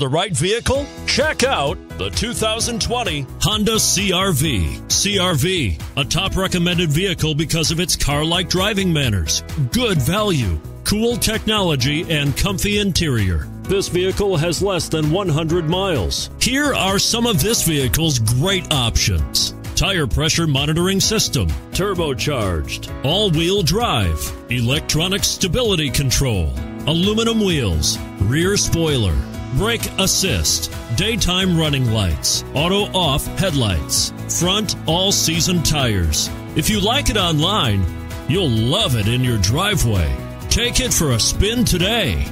The right vehicle? Check out the 2020 Honda CRV. CRV, a top recommended vehicle because of its car like driving manners, good value, cool technology, and comfy interior. This vehicle has less than 100 miles. Here are some of this vehicle's great options tire pressure monitoring system, turbocharged, all wheel drive, electronic stability control, aluminum wheels, rear spoiler, brake assist, daytime running lights, auto off headlights, front all season tires. If you like it online, you'll love it in your driveway. Take it for a spin today.